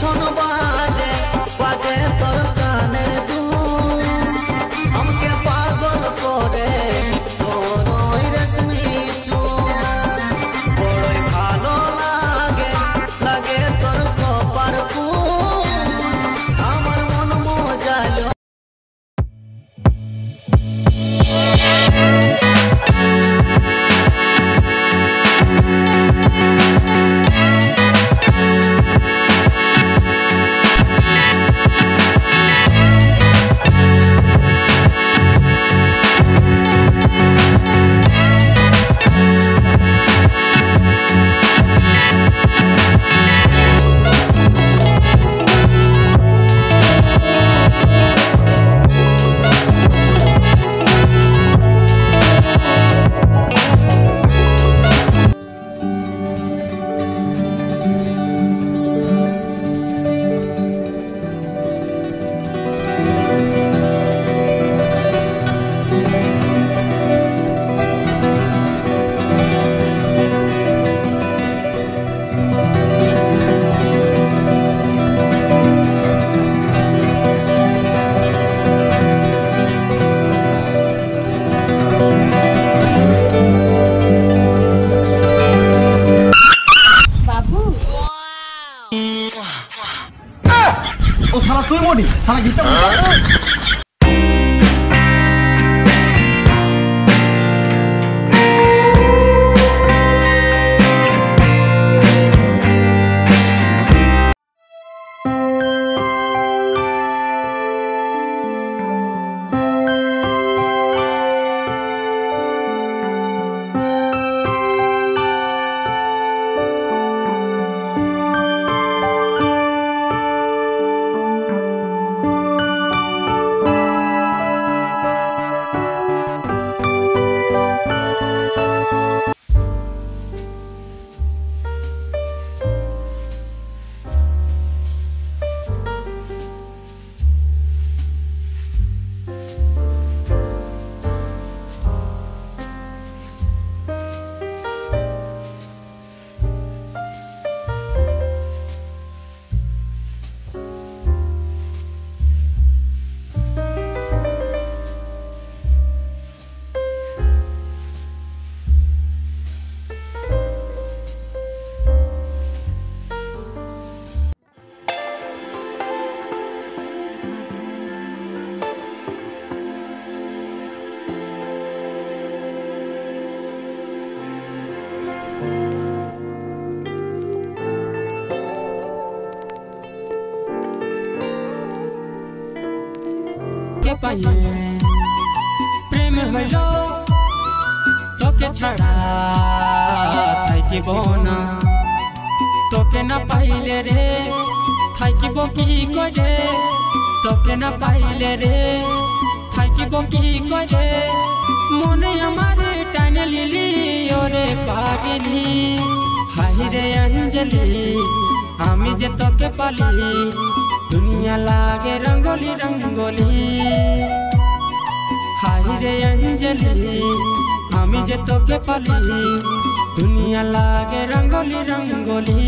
ছন বাজে বাজে তোর কানের দুল আমাকে পাগল করে তোর ওই রেশমি বড়ই ভালো লাগে লাগে তোর কপার আমার মন মজালো। ও শালা তুই মনি শালা you কে পাইয়ে। প্রেম হইল তোকে ছাড়া, থাকিব না। তোকে না পাইলে রে, থাকিব কি করে? তোকে না পাইলে রে, থাকিব কি করে? মনে আমার টানে লিলি, ওরে পাগলি। হাই অঞ্জলি, আমি যে তোকে পালি দুনিয়া লাগে রঙ্গলি রঙ্গলি। হাই রে অঞ্জলি আমি যে তোকে পালি। দুনিয়া লাগে রঙ্গলি রঙ্গলি।